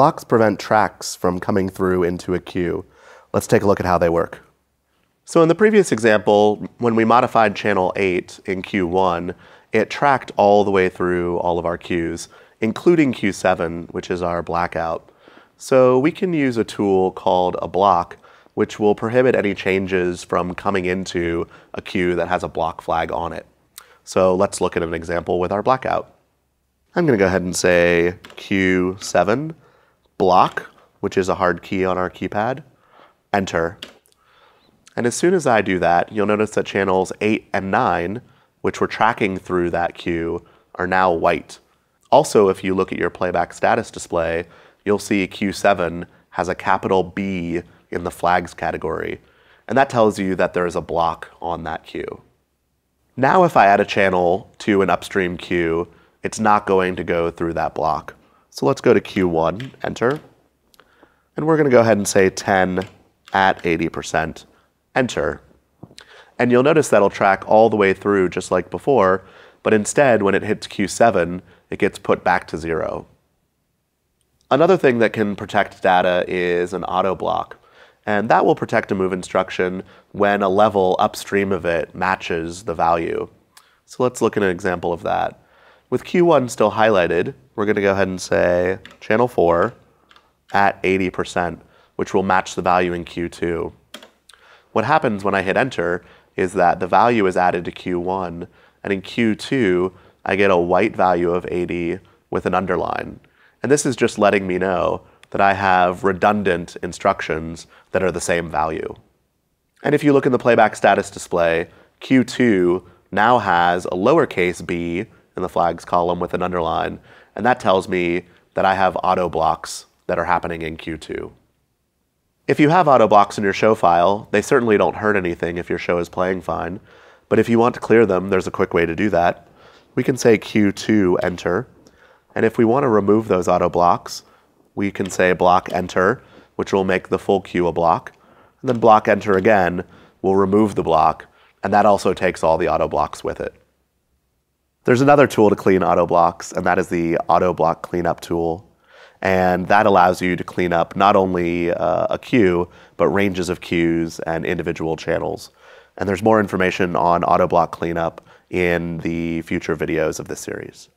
Blocks prevent tracks from coming through into a cue. Let's take a look at how they work. So in the previous example, when we modified channel 8 in Q1, it tracked all the way through all of our cues, including Q7, which is our blackout. So we can use a tool called a block, which will prohibit any changes from coming into a cue that has a block flag on it. So let's look at an example with our blackout. I'm going to go ahead and say Q7 block, which is a hard key on our keypad, enter. And as soon as I do that, you'll notice that channels 8 and 9, which were tracking through that cue, are now white. Also, if you look at your playback status display, you'll see Q7 has a capital B in the flags category, and that tells you that there is a block on that cue. Now if I add a channel to an upstream cue, it's not going to go through that block. So let's go to Q1, enter, and we're gonna go ahead and say 10 at 80% enter. And you'll notice that'll track all the way through just like before, but instead when it hits Q7, it gets put back to zero. Another thing that can protect data is an auto block. And that will protect a move instruction when a level upstream of it matches the value. So let's look at an example of that. With Q1 still highlighted, we're going to go ahead and say channel 4 at 80%, which will match the value in Q2. What happens when I hit enter is that the value is added to Q1, and in Q2, I get a white value of 80 with an underline. And this is just letting me know that I have redundant instructions that are the same value. And if you look in the playback status display, Q2 now has a lowercase b in the flags column with an underline, and that tells me that I have auto blocks that are happening in Q2. If you have auto blocks in your show file, they certainly don't hurt anything if your show is playing fine. But if you want to clear them, there's a quick way to do that. We can say Q2 enter. And if we want to remove those auto blocks, we can say block enter, which will make the full cue a block. And then block enter again will remove the block, and that also takes all the auto blocks with it. There's another tool to clean auto blocks, and that is the auto block cleanup tool. And that allows you to clean up not only uh, a cue, but ranges of cues and individual channels. And there's more information on auto block cleanup in the future videos of this series.